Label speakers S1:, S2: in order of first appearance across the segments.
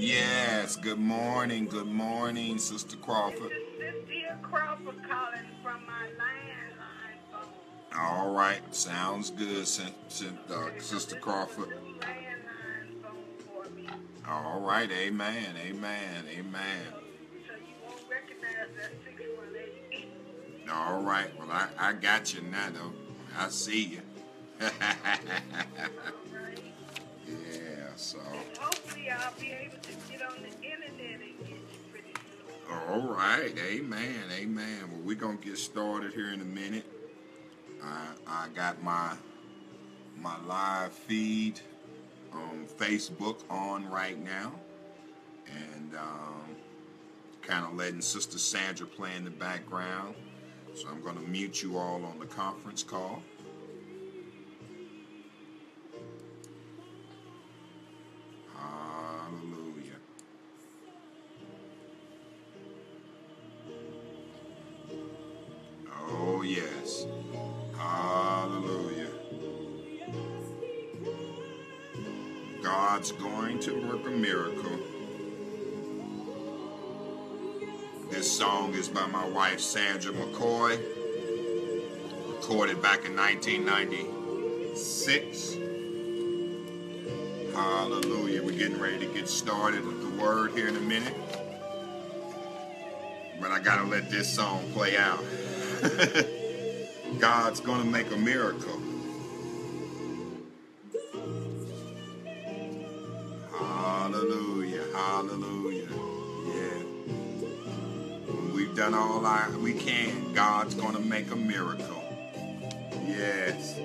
S1: Yes, good morning, good morning, Sister Crawford.
S2: Cynthia Crawford calling from my landline phone.
S1: All right, sounds good, uh, Sister Crawford.
S2: Landline phone for me.
S1: All right, amen, amen, amen.
S2: So you won't recognize that 618.
S1: All right, well, I, I got you now, though. I see you.
S2: Right.
S1: yeah, so.
S2: And hopefully I'll be able to get on the internet and get you pretty soon.
S1: All right, amen, amen. Well, we're gonna get started here in a minute. I I got my my live feed on Facebook on right now, and um, kind of letting Sister Sandra play in the background. So I'm gonna mute you all on the conference call. Hallelujah. Oh, yes. Hallelujah. God's going to work a miracle. This song is by my wife, Sandra McCoy, recorded back in 1996. Hallelujah. We're getting ready to get started with the word here in a minute. But I got to let this song play out. God's going to make a miracle. Hallelujah. Hallelujah. Yeah. When we've done all I, we can, God's going to make a miracle. Yes.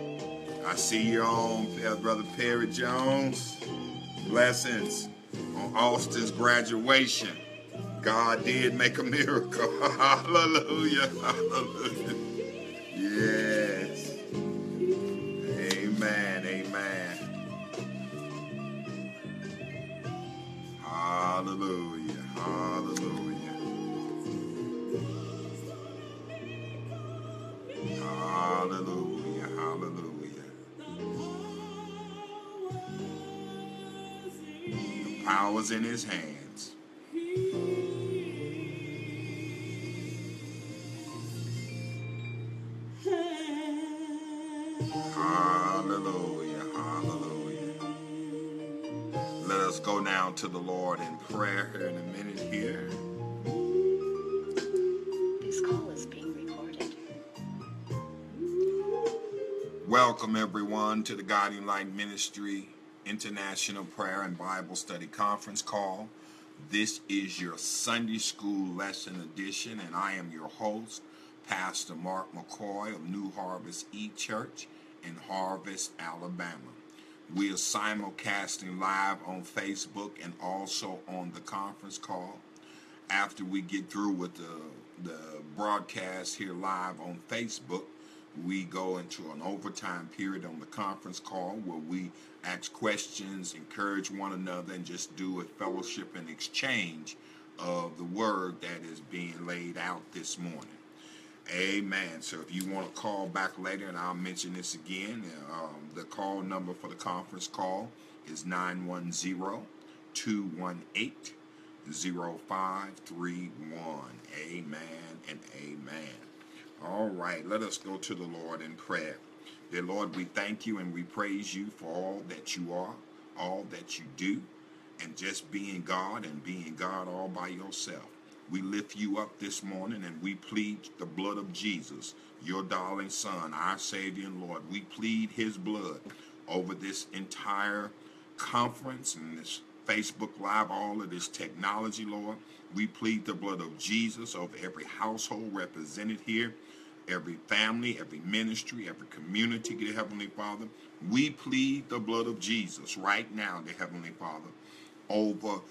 S1: I see you on, uh, Brother Perry Jones. Blessings on Austin's graduation. God did make a miracle. Hallelujah. Hallelujah. Power's in his hands. Hallelujah. Hallelujah. Let us go now to the Lord in prayer here in a minute here.
S3: This call is being recorded.
S1: Welcome everyone to the Guiding Light Ministry International Prayer and Bible Study Conference call. This is your Sunday School Lesson Edition, and I am your host, Pastor Mark McCoy of New Harvest E Church in Harvest, Alabama. We are simulcasting live on Facebook and also on the conference call. After we get through with the, the broadcast here live on Facebook, we go into an overtime period on the conference call where we ask questions, encourage one another, and just do a fellowship and exchange of the word that is being laid out this morning. Amen. So if you want to call back later, and I'll mention this again, um, the call number for the conference call is 910 218 0531. Amen and amen. All right, let us go to the Lord in prayer. Dear Lord, we thank you and we praise you for all that you are, all that you do, and just being God and being God all by yourself. We lift you up this morning and we plead the blood of Jesus, your darling Son, our Savior and Lord. We plead his blood over this entire conference and this Facebook Live, all of this technology, Lord. We plead the blood of Jesus over every household represented here, every family, every ministry, every community, dear Heavenly Father. We plead the blood of Jesus right now, dear Heavenly Father, over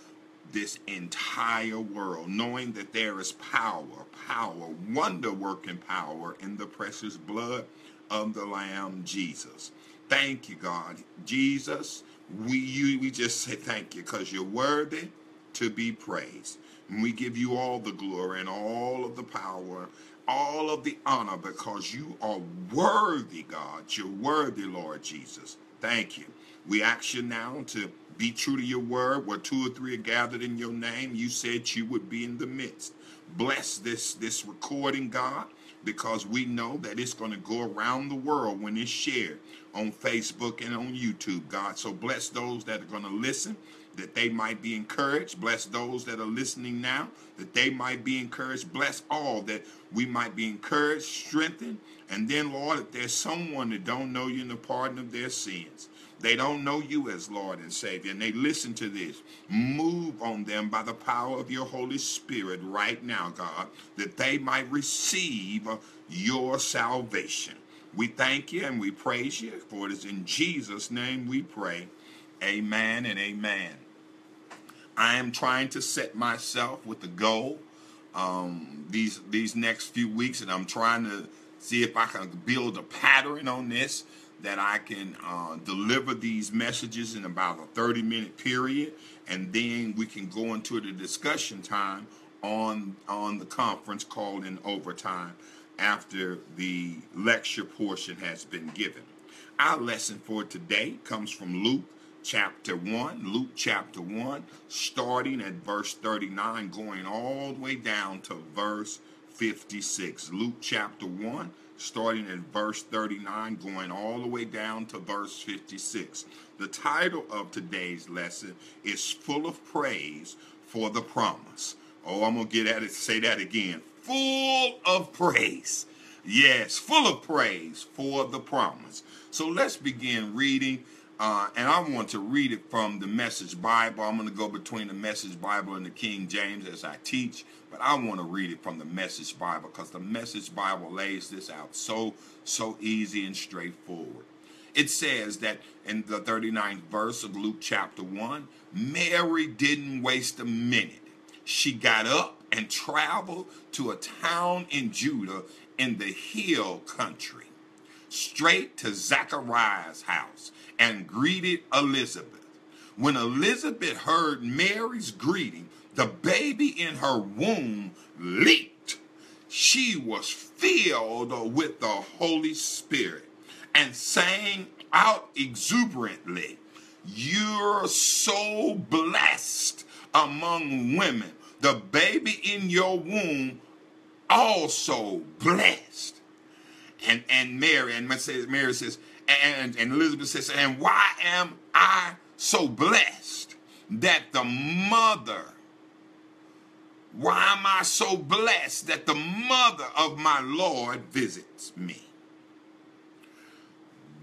S1: this entire world, knowing that there is power, power, wonder working power in the precious blood of the Lamb Jesus. Thank you, God. Jesus, we you we just say thank you because you're worthy to be praised. And we give you all the glory and all of the power, all of the honor because you are worthy, God. You're worthy, Lord Jesus. Thank you. We ask you now to Be true to your word. Where two or three are gathered in your name, you said you would be in the midst. Bless this this recording, God, because we know that it's going to go around the world when it's shared on Facebook and on YouTube, God. So bless those that are going to listen, that they might be encouraged. Bless those that are listening now, that they might be encouraged. Bless all that we might be encouraged, strengthened. And then, Lord, if there's someone that don't know you in the pardon of their sins, they don't know you as Lord and Savior, and they listen to this. Move on them by the power of your Holy Spirit right now, God, that they might receive your salvation. We thank you and we praise you, for it is in Jesus' name we pray. Amen and amen. I am trying to set myself with the goal um, these these next few weeks, and I'm trying to see if I can build a pattern on this that I can uh, deliver these messages in about a 30 minute period, and then we can go into the discussion time on on the conference call in overtime after the lecture portion has been given. Our lesson for today comes from Luke chapter 1, Luke chapter 1, starting at verse 39, going all the way down to verse 56. Luke chapter 1, starting at verse 39, going all the way down to verse 56. The title of today's lesson is Full of Praise for the Promise. Oh, I'm going to get at it, say that again. Full of praise. Yes, full of praise for the promise. So let's begin reading. Uh, and I want to read it from the Message Bible. I'm going to go between the Message Bible and the King James as I teach, but I want to read it from the Message Bible because the Message Bible lays this out so, so easy and straightforward. It says that in the 39th verse of Luke chapter 1, Mary didn't waste a minute. She got up and traveled to a town in Judah in the hill country, straight to Zachariah's house and greeted Elizabeth. When Elizabeth heard Mary's greeting, the baby in her womb leaped. She was filled with the Holy Spirit and sang out exuberantly, You're so blessed among women. The baby in your womb also blessed. And and Mary, and Mary says, and, and Elizabeth says, and why am I so blessed that the mother, why am I so blessed that the mother of my Lord visits me?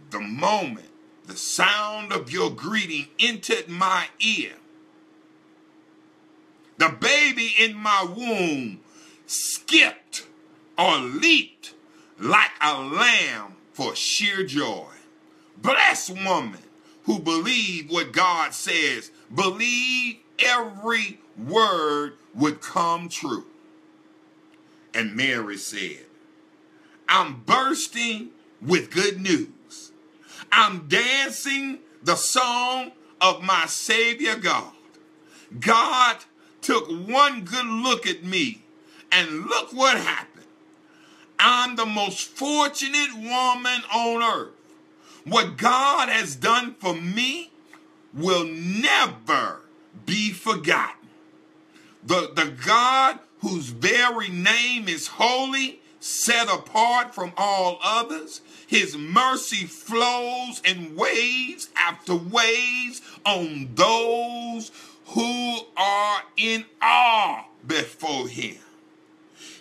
S1: The moment the sound of your greeting entered my ear, the baby in my womb skipped or leaped like a lamb for sheer joy. Bless woman who believe what God says, believe every word would come true. And Mary said, I'm bursting with good news. I'm dancing the song of my Savior God. God took one good look at me, and look what happened. I'm the most fortunate woman on earth. What God has done for me will never be forgotten. The, the God whose very name is holy, set apart from all others, his mercy flows in waves after waves on those who are in awe before him.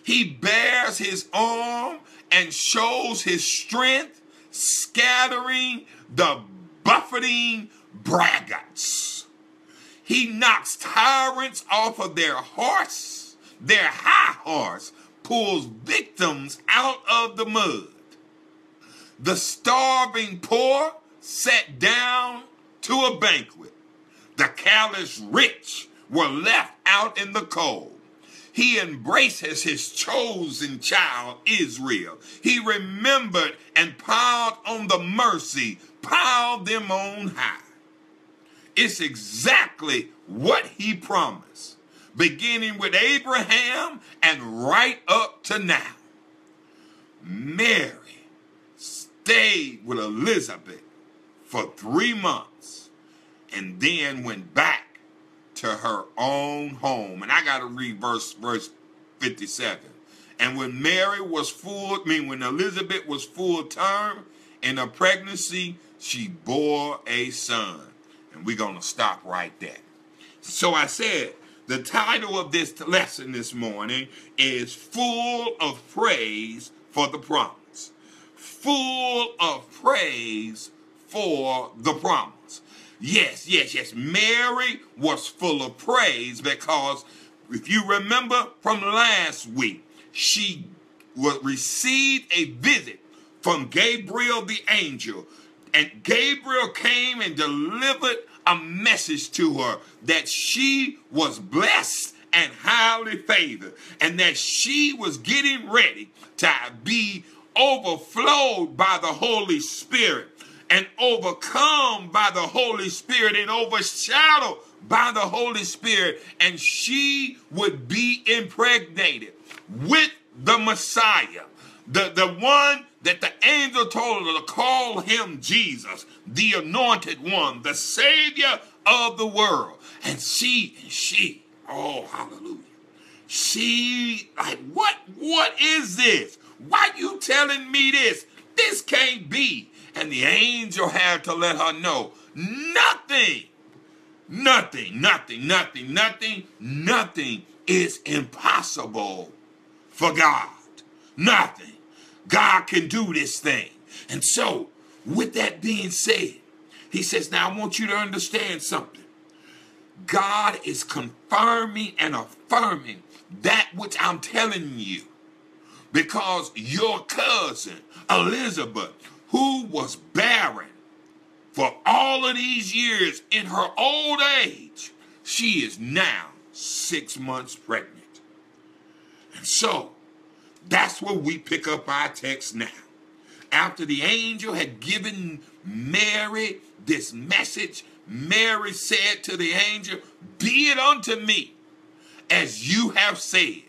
S1: He bares his arm and shows his strength, scattering the buffeting braggarts. He knocks tyrants off of their horse, their high horse, pulls victims out of the mud. The starving poor sat down to a banquet. The callous rich were left out in the cold. He embraces his chosen child, Israel. He remembered and piled on the mercy, piled them on high. It's exactly what he promised, beginning with Abraham and right up to now. Mary stayed with Elizabeth for three months and then went back to her own home. And I got to read verse verse 57. And when Mary was full, I mean when Elizabeth was full term in her pregnancy, she bore a son. And we're going to stop right there. So I said, the title of this lesson this morning is Full of Praise for the Promise. Full of praise for the promise. Yes, yes, yes. Mary was full of praise because if you remember from last week, she received a visit from Gabriel the angel. And Gabriel came and delivered a message to her that she was blessed and highly favored, and that she was getting ready to be overflowed by the Holy Spirit and overcome by the Holy Spirit and overshadowed by the Holy Spirit, and she would be impregnated with the Messiah, the, the one that the angel told her to call him Jesus, the anointed one, the Savior of the world. And she, she, oh, hallelujah. She, like, what, what is this? Why you telling me this? This can't be. And the angel had to let her know nothing, nothing, nothing, nothing, nothing, nothing is impossible for God. Nothing. God can do this thing. And so, with that being said, he says, Now I want you to understand something. God is confirming and affirming that which I'm telling you. Because your cousin, Elizabeth, who was barren for all of these years in her old age, she is now six months pregnant. And so that's where we pick up our text now. After the angel had given Mary this message, Mary said to the angel, Be it unto me as you have said.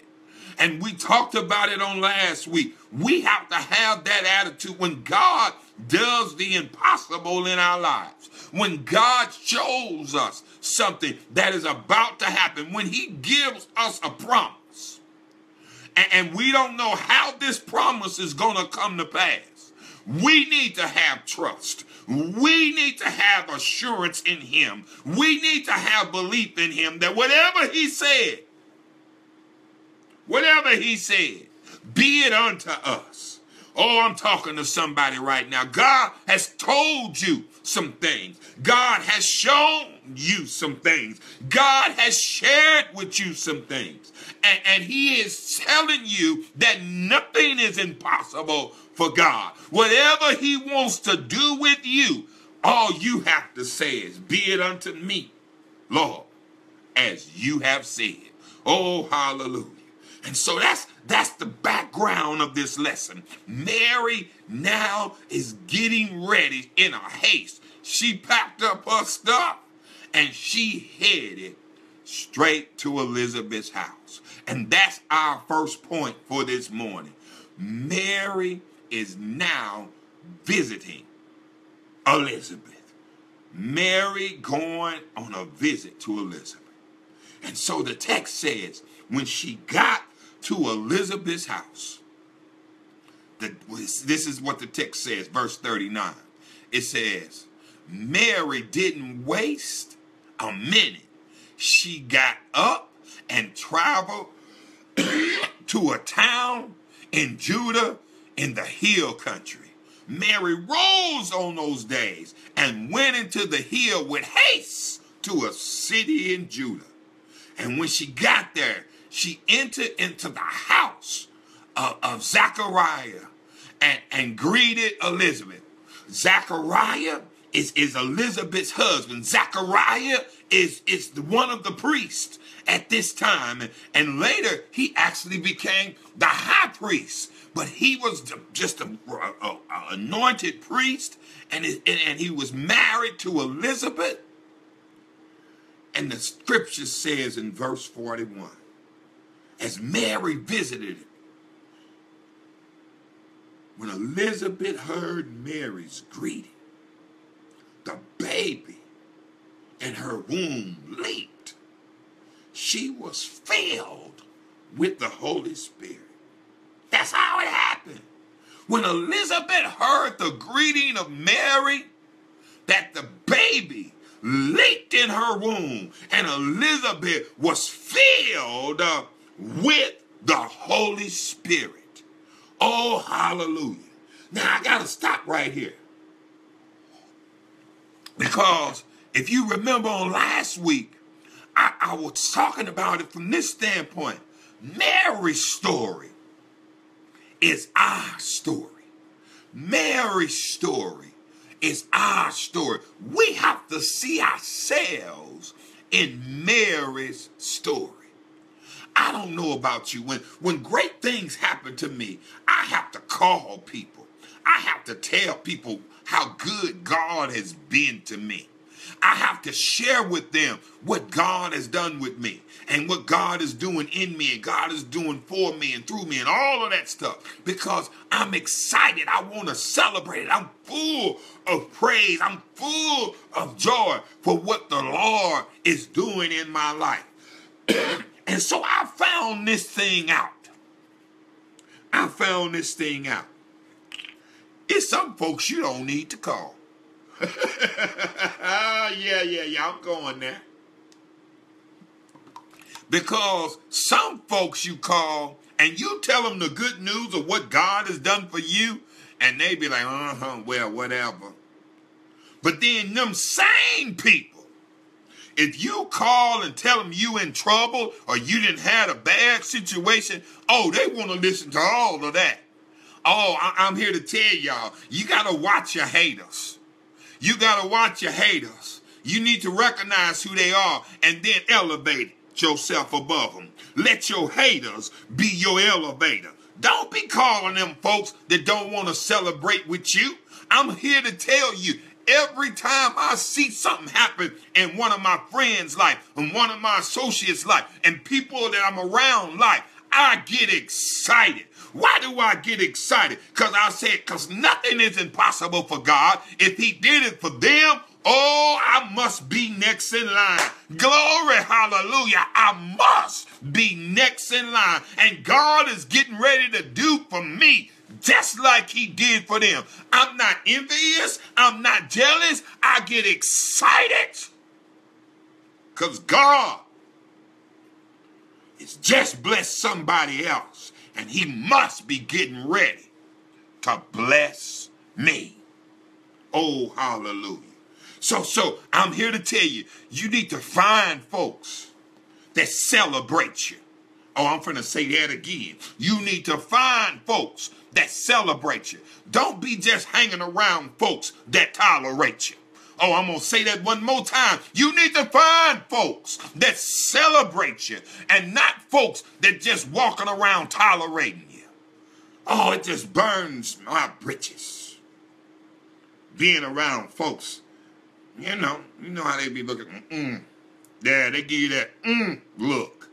S1: And we talked about it on last week. We have to have that attitude when God does the impossible in our lives. When God shows us something that is about to happen, when He gives us a promise, and we don't know how this promise is going to come to pass, we need to have trust. We need to have assurance in Him. We need to have belief in Him that whatever He said, whatever He said, be it unto us. Oh, I'm talking to somebody right now. God has told you some things. God has shown you some things. God has shared with you some things. And, and He is telling you that nothing is impossible for God. Whatever He wants to do with you, all you have to say is, Be it unto me, Lord, as you have said. Oh, hallelujah. And so that's that's the background of this lesson. Mary now is getting ready in a haste. She packed up her stuff and she headed straight to Elizabeth's house. And that's our first point for this morning. Mary is now visiting Elizabeth. Mary going on a visit to Elizabeth. And so the text says, when she got to Elizabeth's house. The, this is what the text says, verse 39. It says, Mary didn't waste a minute. She got up and traveled to a town in Judah in the hill country. Mary rose on those days and went into the hill with haste to a city in Judah. And when she got there, she entered into the house of, of Zachariah and, and greeted Elizabeth. Zachariah is, is Elizabeth's husband. Zachariah is, is one of the priests at this time. And later, he actually became the high priest. But he was just a, a, a anointed priest, and, it, and, and he was married to Elizabeth. And the scripture says in verse 41 as Mary visited him. When Elizabeth heard Mary's greeting, the baby in her womb leaped. She was filled with the Holy Spirit. That's how it happened. When Elizabeth heard the greeting of Mary, that the baby leaped in her womb, and Elizabeth was filled uh, with the Holy Spirit. Oh, hallelujah. Now I got to stop right here. Because if you remember on last week, I, I was talking about it from this standpoint. Mary's story is our story. Mary's story is our story. We have to see ourselves in Mary's story. I don't know about you. When, when great things happen to me, I have to call people. I have to tell people how good God has been to me. I have to share with them what God has done with me and what God is doing in me and God is doing for me and through me and all of that stuff because I'm excited. I want to celebrate it. I'm full of praise. I'm full of joy for what the Lord is doing in my life. and so I found this thing out. I found this thing out. It's some folks you don't need to call. yeah, yeah, yeah, I'm going there. Because some folks you call and you tell them the good news of what God has done for you, and they be like, uh huh, well, whatever. But then them same people, if you call and tell them you in trouble or you didn't had a bad situation, oh, they want to listen to all of that. Oh, I- I'm here to tell y'all, you got to watch your haters. You got to watch your haters. You need to recognize who they are and then elevate yourself above them. Let your haters be your elevator. Don't be calling them folks that don't want to celebrate with you. I'm here to tell you every time I see something happen in one of my friends' life, in one of my associates' life, and people that I'm around life, I get excited. Why do I get excited? Because I said, because nothing is impossible for God. If He did it for them, oh, I must be next in line. Glory, hallelujah. I must be next in line. And God is getting ready to do for me just like He did for them. I'm not envious. I'm not jealous. I get excited because God is just blessed somebody else and he must be getting ready to bless me. Oh, hallelujah. So, so I'm here to tell you, you need to find folks that celebrate you. Oh, I'm going to say that again. You need to find folks that celebrate you. Don't be just hanging around folks that tolerate you. Oh, I'm going to say that one more time. You need to find folks that celebrate you and not folks that just walking around tolerating you. Oh, it just burns my britches. Being around folks, you know, you know how they be looking. Mm-mm. Yeah, they give you that mm look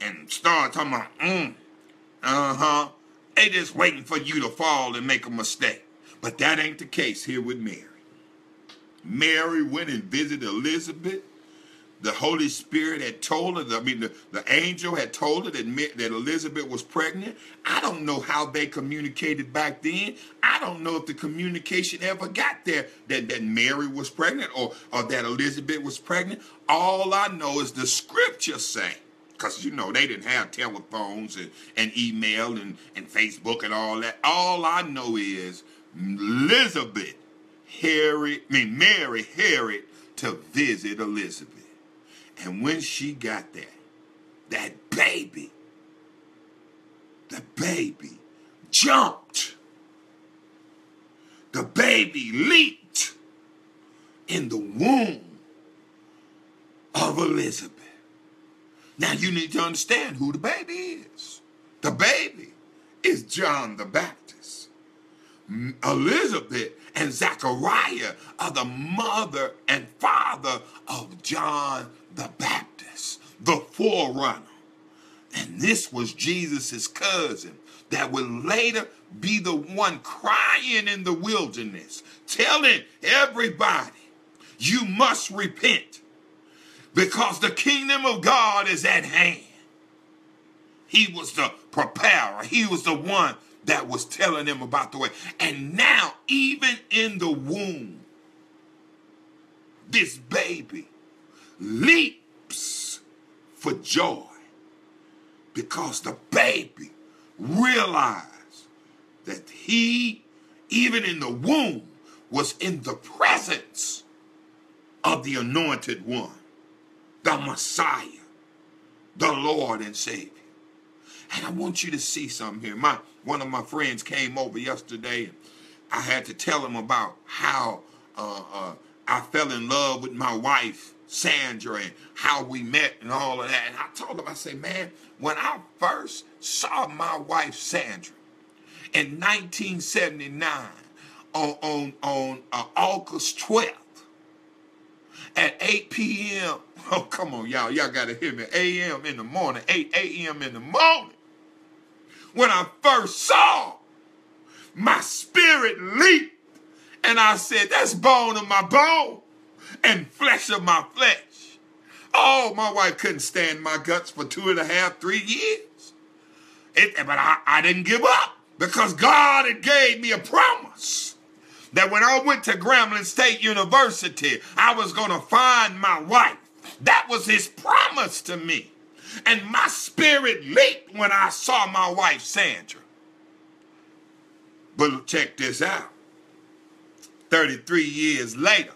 S1: and start talking about mm. Uh-huh. They just waiting for you to fall and make a mistake. But that ain't the case here with Mary. Mary went and visited Elizabeth. The Holy Spirit had told her, I mean, the, the angel had told her that, that Elizabeth was pregnant. I don't know how they communicated back then. I don't know if the communication ever got there that, that Mary was pregnant or, or that Elizabeth was pregnant. All I know is the scripture say, because, you know, they didn't have telephones and, and email and, and Facebook and all that. All I know is Elizabeth Harry, I mean Mary Herod to visit Elizabeth. And when she got there, that baby, the baby jumped. The baby leaped in the womb of Elizabeth. Now you need to understand who the baby is. The baby is John the Baptist. Elizabeth and Zachariah are the mother and father of John the Baptist, the forerunner. And this was Jesus' cousin that would later be the one crying in the wilderness, telling everybody, you must repent. Because the kingdom of God is at hand. He was the preparer. He was the one that was telling them about the way. And now, even in the womb, this baby leaps for joy because the baby realized that he, even in the womb, was in the presence of the anointed one, the Messiah, the Lord and Savior. And I want you to see something here. My one of my friends came over yesterday. And I had to tell him about how uh, uh, I fell in love with my wife Sandra and how we met and all of that. And I told him, I said, man, when I first saw my wife Sandra in 1979 on on on uh, August 12th at 8 p.m. Oh, come on, y'all. Y'all got to hear me. A.m. in the morning, 8 a.m. in the morning. When I first saw, my spirit leaped. And I said, that's bone of my bone and flesh of my flesh. Oh, my wife couldn't stand my guts for two and a half, three years. It, but I, I didn't give up because God had gave me a promise that when I went to Grambling State University, I was going to find my wife. That was his promise to me. And my spirit leaped when I saw my wife, Sandra. But check this out 33 years later,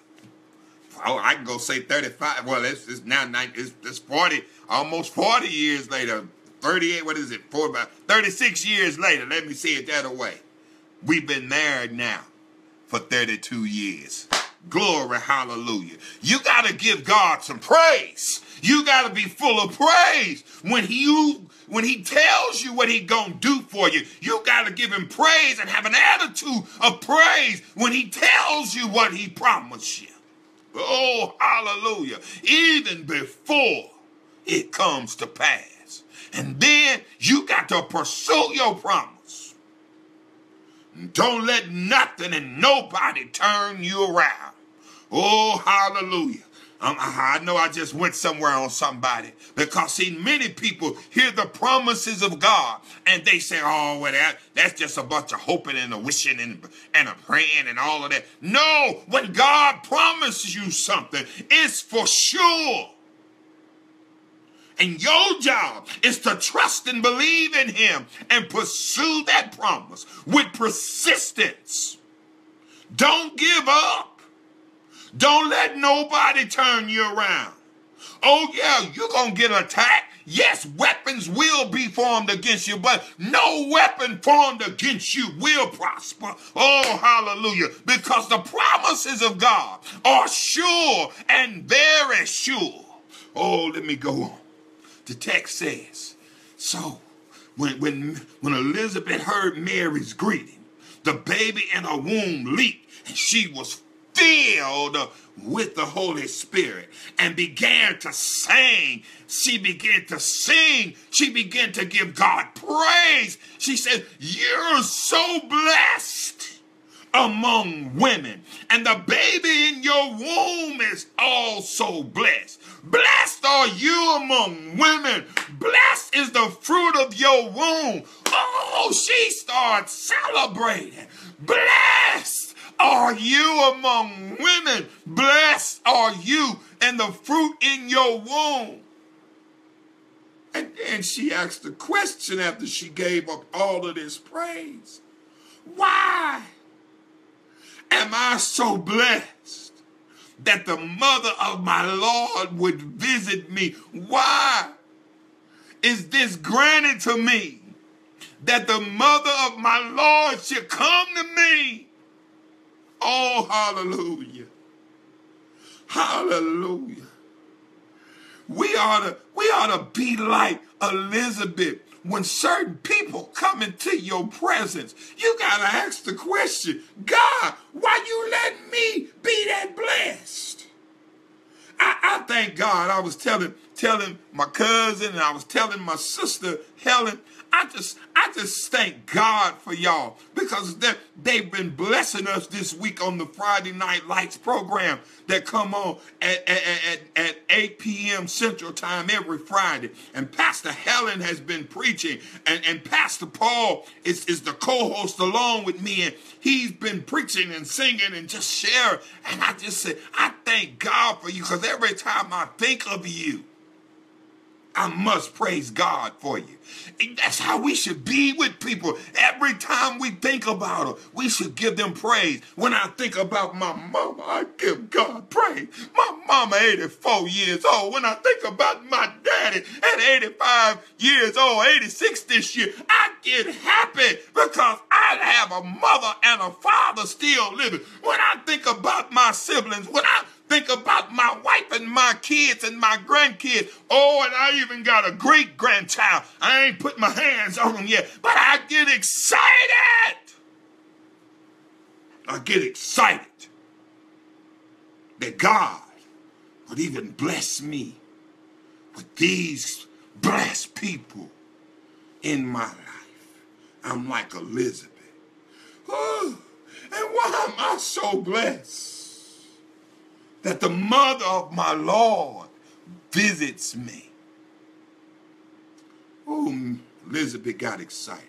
S1: oh, I can go say 35. Well, it's, it's now it's, it's 40, almost 40 years later. 38, what is it? Four, about 36 years later. Let me see it that way. We've been married now for 32 years. Glory, hallelujah. You got to give God some praise. You got to be full of praise. When he when he tells you what he going to do for you, you got to give him praise and have an attitude of praise when he tells you what he promised you. Oh, hallelujah. Even before it comes to pass. And then you got to pursue your promise. Don't let nothing and nobody turn you around. Oh, hallelujah. Um, I know I just went somewhere on somebody because see many people hear the promises of God and they say, "Oh, well, that that's just a bunch of hoping and a wishing and and a praying and all of that." No, when God promises you something, it's for sure. And your job is to trust and believe in him and pursue that promise with persistence. Don't give up. Don't let nobody turn you around. Oh, yeah, you're going to get attacked. Yes, weapons will be formed against you, but no weapon formed against you will prosper. Oh, hallelujah. Because the promises of God are sure and very sure. Oh, let me go on the text says. So when, when, when Elizabeth heard Mary's greeting, the baby in her womb leaped and she was filled with the Holy Spirit and began to sing. She began to sing. She began to give God praise. She said, You're so blessed among women, and the baby in your womb is also blessed. Blessed are you among women. Blessed is the fruit of your womb. Oh, she starts celebrating. Blessed are you among women. Blessed are you and the fruit in your womb. And then she asked the question after she gave up all of this praise. Why? Am I so blessed that the mother of my Lord would visit me? Why is this granted to me that the mother of my Lord should come to me? Oh, hallelujah. Hallelujah. We ought to, we ought to be like Elizabeth when certain people come into your presence, you got to ask the question, God, why you let me be that blessed? I, I thank God. I was telling telling my cousin and I was telling my sister Helen. I just I just thank God for y'all because they, they've been blessing us this week on the Friday Night Lights program that come on at, at, at, at 8 p.m. Central Time every Friday. And Pastor Helen has been preaching, and, and Pastor Paul is, is the co-host along with me, and he's been preaching and singing and just sharing. And I just say, I thank God for you because every time I think of you, I must praise God for you. That's how we should be with people. Every time we think about them, we should give them praise. When I think about my mama, I give God praise. My mama, 84 years old. When I think about my daddy at 85 years old, 86 this year, I get happy because I have a mother and a father still living. When I think about my siblings, when I think about my wife and my kids and my grandkids. Oh, and I even got a great grandchild. I ain't put my hands on them yet, but I get excited. I get excited that God would even bless me with these blessed people in my life. I'm like Elizabeth. And why am I so blessed? That the mother of my Lord visits me. Oh, Elizabeth got excited.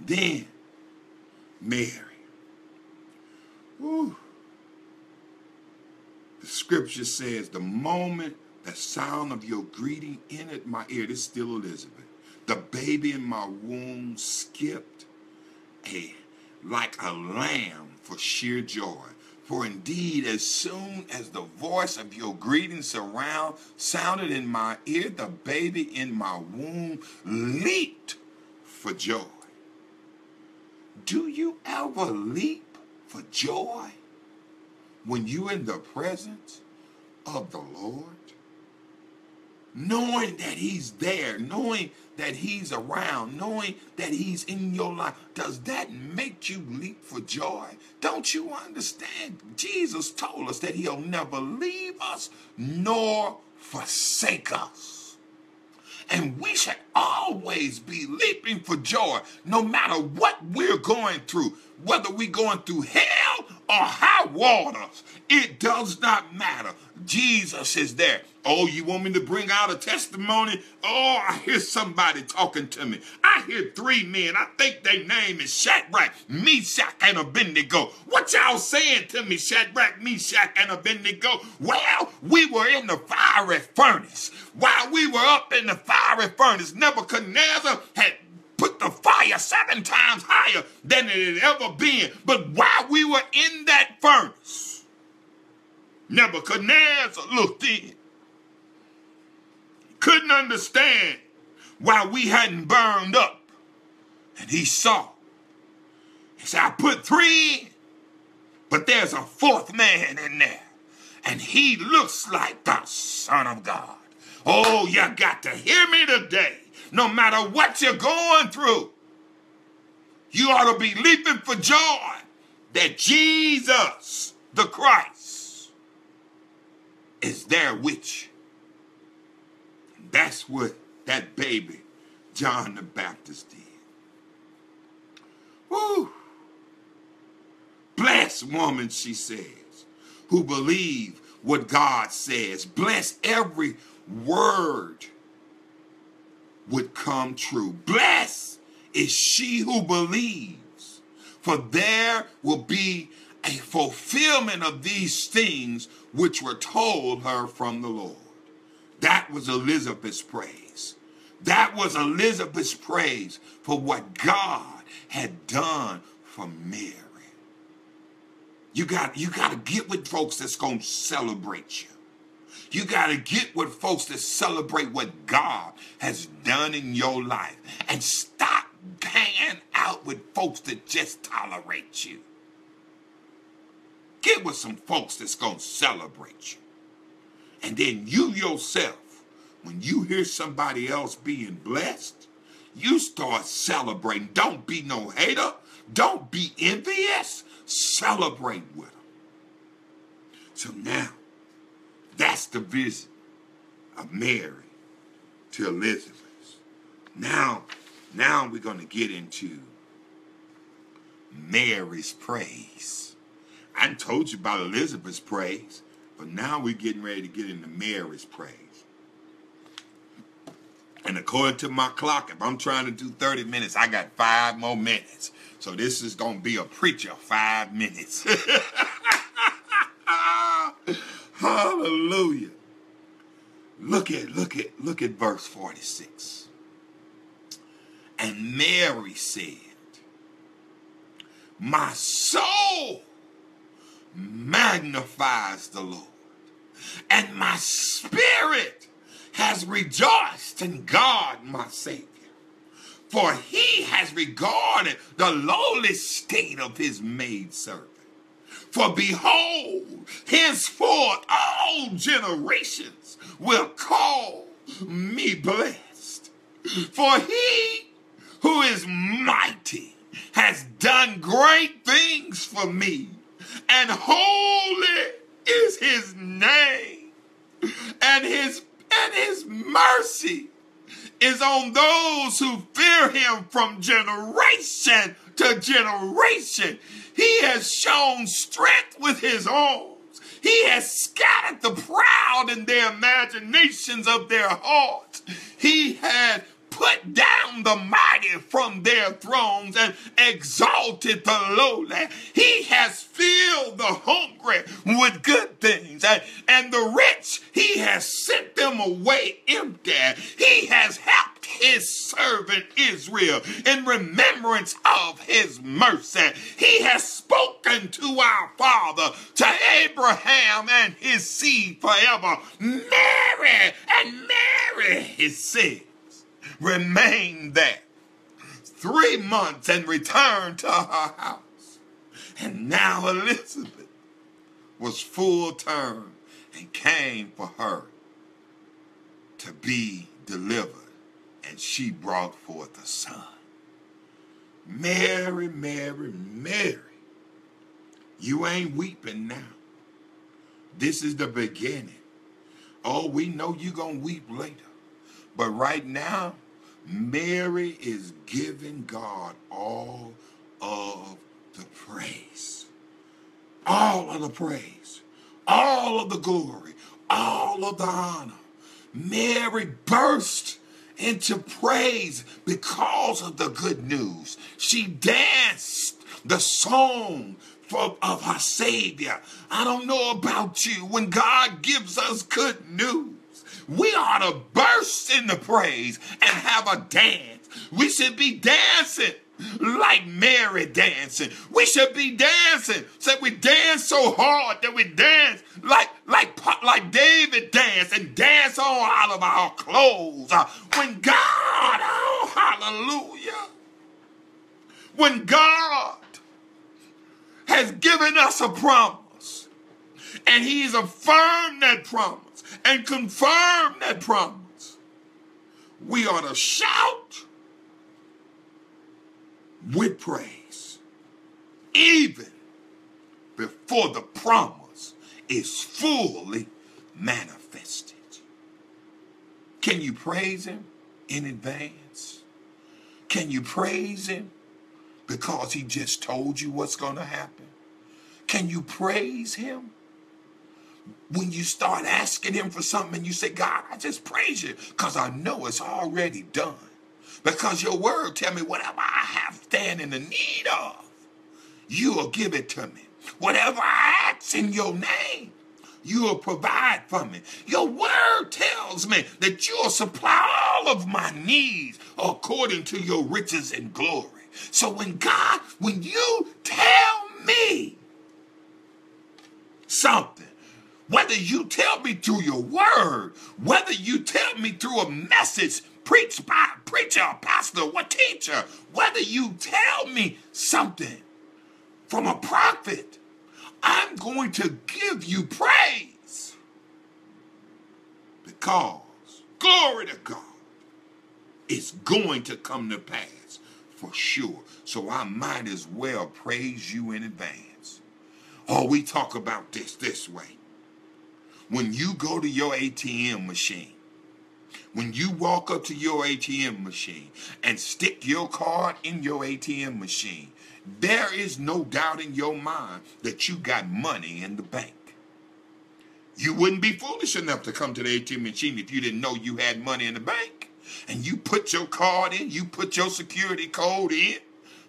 S1: Then Mary. Ooh. The scripture says, the moment the sound of your greeting entered my ear, this is still Elizabeth, the baby in my womb skipped a, like a lamb for sheer joy. For indeed, as soon as the voice of your greeting surround sounded in my ear, the baby in my womb leaped for joy. Do you ever leap for joy when you're in the presence of the Lord? Knowing that He's there, knowing that he's around, knowing that he's in your life, does that make you leap for joy? Don't you understand? Jesus told us that he'll never leave us nor forsake us. And we should always be leaping for joy, no matter what we're going through, whether we're going through hell or high waters. It does not matter. Jesus is there. Oh, you want me to bring out a testimony? Oh, I hear somebody talking to me. I hear three men. I think their name is Shadrach, Meshach, and Abednego. What y'all saying to me, Shadrach, Meshach, and Abednego? Well, we were in the fiery furnace. While we were up in the fiery furnace, Nebuchadnezzar had put the fire seven times higher than it had ever been. But while we were in that furnace, Nebuchadnezzar looked in couldn't understand why we hadn't burned up. And he saw. He said, I put three but there's a fourth man in there. And he looks like the Son of God. Oh, you got to hear me today. No matter what you're going through, you ought to be leaping for joy that Jesus, the Christ, is there with you. That's what that baby, John the Baptist, did. Woo! Blessed woman, she says, who believe what God says. Bless every word would come true. Bless is she who believes, for there will be a fulfillment of these things which were told her from the Lord. That was Elizabeth's praise. That was Elizabeth's praise for what God had done for Mary. You got, you got to get with folks that's going to celebrate you. You got to get with folks that celebrate what God has done in your life and stop hanging out with folks that just tolerate you. Get with some folks that's going to celebrate you. And then you yourself, when you hear somebody else being blessed, you start celebrating. Don't be no hater. Don't be envious. Celebrate with them. So now, That's the visit of Mary to Elizabeth. Now, now we're going to get into Mary's praise. I told you about Elizabeth's praise, but now we're getting ready to get into Mary's praise. And according to my clock, if I'm trying to do 30 minutes, I got five more minutes. So this is going to be a preacher five minutes. Hallelujah. Look at, look at, look at verse 46. And Mary said, My soul magnifies the Lord, and my spirit has rejoiced in God, my Savior. For he has regarded the lowly state of his maidservant. For behold, henceforth all generations will call me blessed. For he who is mighty has done great things for me, and holy is his name, and his and his mercy is on those who fear him from generation to generation. He has shown strength with his arms. He has scattered the proud in their imaginations of their hearts. He has put down the mighty from their thrones and exalted the lowly. He has filled the hungry with good things, and, and the rich he has sent them away empty. He has helped his servant Israel in remembrance of his mercy. He has spoken to our father, to Abraham and his seed forever. Mary and Mary, he said remained there three months and returned to her house. And now Elizabeth was full term and came for her to be delivered, and she brought forth a son. Mary, Mary, Mary, you ain't weeping now. This is the beginning. Oh, we know you're going to weep later. But right now, Mary is giving God all of the praise. All of the praise. All of the glory. All of the honor. Mary burst into praise because of the good news. She danced the song for, of her Savior. I don't know about you. When God gives us good news, we ought to burst into praise and have a dance. We should be dancing like Mary dancing. We should be dancing. So we dance so hard that we dance like like like David danced and dance on out of our clothes. Uh, when God, oh hallelujah, when God has given us a promise and He's affirmed that promise and confirm that promise. We ought to shout with praise, even before the promise is fully manifested. Can you praise Him in advance? Can you praise Him because He just told you what's going to happen? Can you praise Him when you start asking him for something and you say, God, I just praise you because I know it's already done. Because your word tell me whatever I have stand in the need of, you will give it to me. Whatever I ask in your name, you will provide for me. Your word tells me that you will supply all of my needs according to your riches and glory. So when God, when you tell me something, whether you tell me through your word, whether you tell me through a message preached by a preacher, a pastor, a teacher, whether you tell me something from a prophet, I'm going to give you praise. Because, glory to God, it's going to come to pass for sure. So I might as well praise you in advance. Oh, we talk about this this way. When you go to your ATM machine, when you walk up to your ATM machine and stick your card in your ATM machine, there is no doubt in your mind that you got money in the bank. You wouldn't be foolish enough to come to the ATM machine if you didn't know you had money in the bank. And you put your card in, you put your security code in,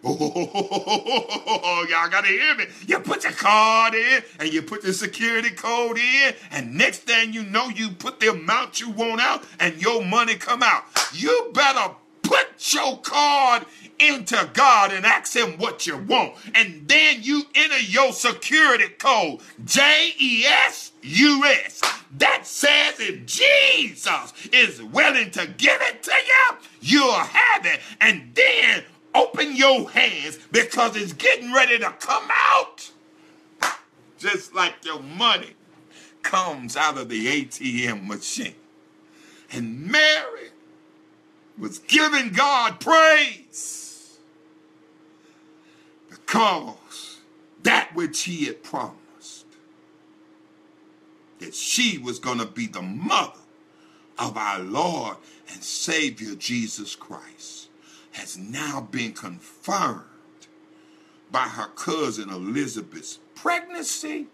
S1: Oh, y'all gotta hear me. You put your card in and you put the security code in, and next thing you know, you put the amount you want out and your money come out. You better put your card into God and ask him what you want. And then you enter your security code, J-E-S-U-S. That says if Jesus is willing to give it to you, you'll have it. And then Open your hands because it's getting ready to come out. Just like your money comes out of the ATM machine. And Mary was giving God praise because that which he had promised, that she was going to be the mother of our Lord and Savior Jesus Christ has now been confirmed by her cousin Elizabeth's pregnancy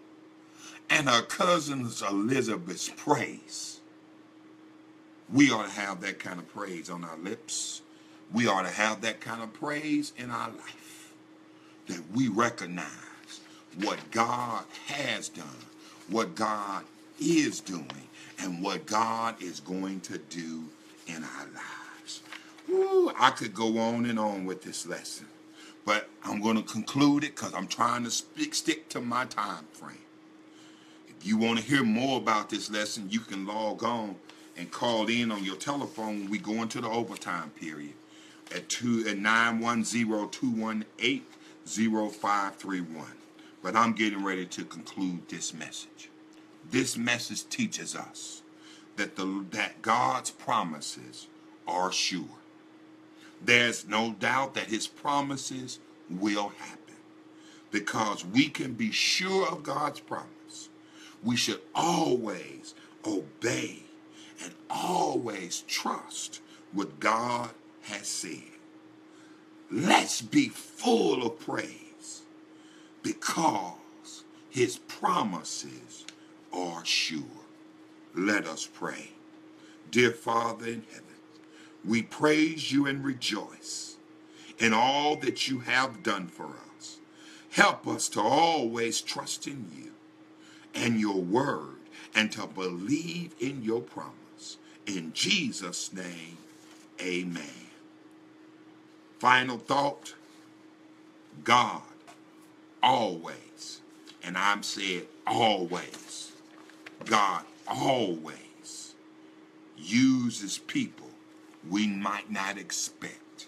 S1: and her cousin's Elizabeth's praise. We ought to have that kind of praise on our lips. We ought to have that kind of praise in our life. That we recognize what God has done, what God is doing, and what God is going to do in our lives. Ooh, I could go on and on with this lesson, but I'm going to conclude it because I'm trying to speak, stick to my time frame. If you want to hear more about this lesson, you can log on and call in on your telephone when we go into the overtime period at two at 910-218-0531. But I'm getting ready to conclude this message. This message teaches us that the that God's promises are sure there's no doubt that his promises will happen because we can be sure of God's promise. We should always obey and always trust what God has said. Let's be full of praise because his promises are sure. Let us pray. Dear Father in heaven, we praise you and rejoice in all that you have done for us. Help us to always trust in you and your word and to believe in your promise. In Jesus' name, amen. Final thought God always, and I'm saying always, God always uses people we might not expect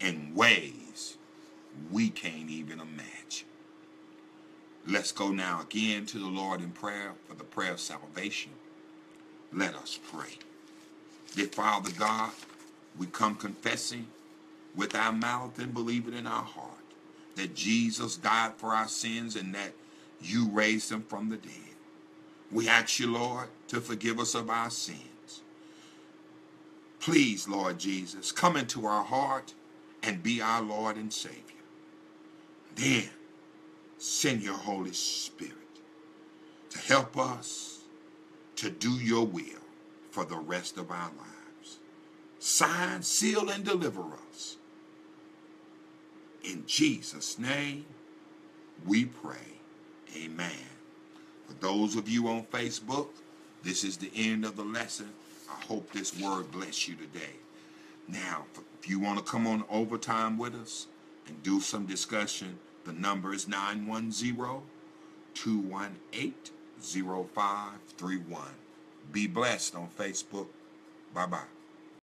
S1: in ways we can't even imagine. Let's go now again to the Lord in prayer for the prayer of salvation. Let us pray. Dear Father God, we come confessing with our mouth and believing in our heart that Jesus died for our sins and that you raised him from the dead. We ask you, Lord, to forgive us of our sins Please, Lord Jesus, come into our heart and be our Lord and Savior. Then send your Holy Spirit to help us to do your will for the rest of our lives. Sign, seal, and deliver us. In Jesus' name, we pray. Amen. For those of you on Facebook, this is the end of the lesson. I hope this word bless you today. Now, if you want to come on overtime with us and do some discussion, the number is 910-218-0531. Be blessed on Facebook. Bye-bye.